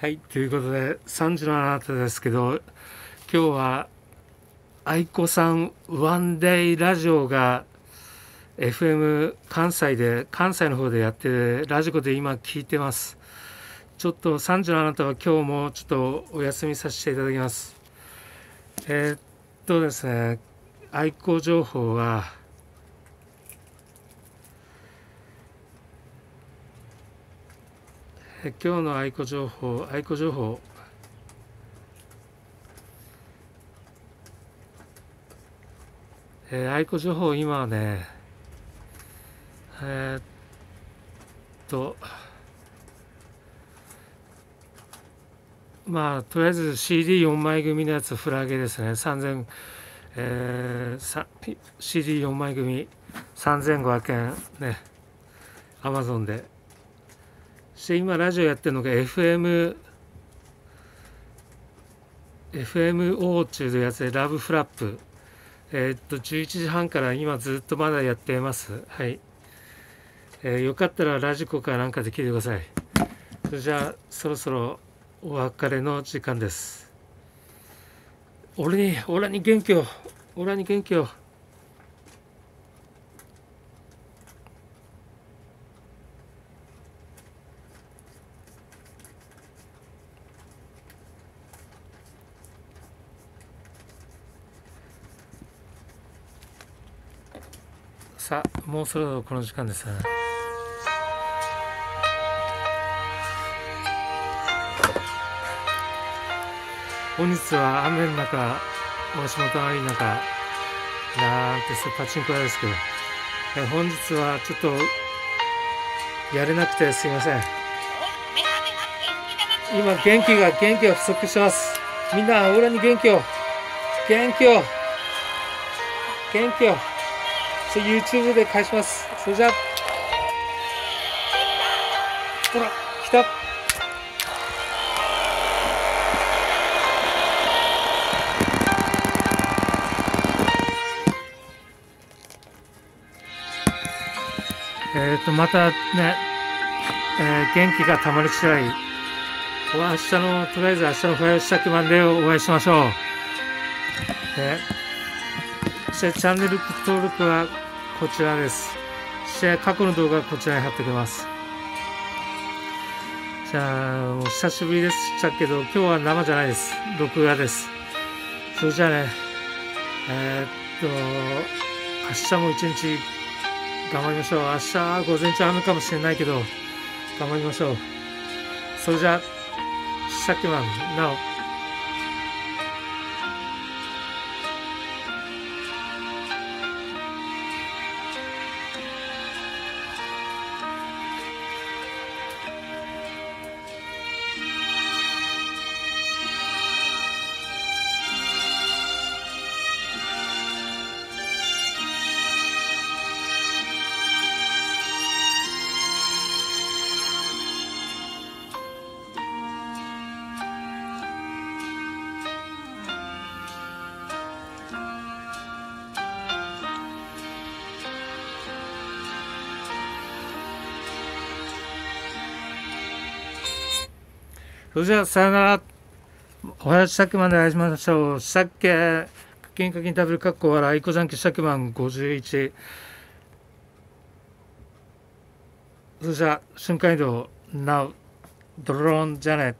はいということで3時のあなたですけど今日は愛子さんワンデイラジオが FM 関西で関西の方でやってラジコで今聞いてます。ちょっと3時のあなたは今日もちょっとお休みさせていただきます。えー、っとですね愛子情報は今日の愛子情報愛子情報。えー、愛子情報今はねえー、っとまあとりあえず CD4 枚組のやつフラゲですね。3000えー、CD4 枚組3500円ね。アマゾンで。して今ラジオやってるのが FM FMO っていうやつでラブフラップ。えー、っと11時半から今ずっとまだやってます。はい、えー、よかったらラジコかなんかで聞いてください。それじゃあそろそろお別れの時間です。俺に俺に元気を。俺に元気を。さあもうそろそろこの時間です。ね本日は雨の中お足元悪い中なんてパチンコ屋ですけどえ本日はちょっとやれなくてすいません。今元気が元気が不足してます。みんな俺に元気を。元気を。元気を。YouTube で返します。それじゃあ。ほら来た。えっ、ー、とまたね、えー、元気がたまり次第明日のとりあえず明日のフライスタックマンでお会いしましょう、えそしてチャンネル登録はこちらです。試合過去の動画はこちらに貼っておきます。じゃあ、お久しぶりでしたけど、今日は生じゃないです。録画です。それじゃあね、えー、っと、明日も一日頑張りましょう。明日午前中雨かもしれないけど、頑張りましょう。それじゃあ、さっきはなお。それじゃあさよなら。おはようさっきまで会いましょう。さっき課金課金ダブルかっこ笑いこじゃんきさっきマン51それじゃあ瞬間移動 Now ドローンじゃね。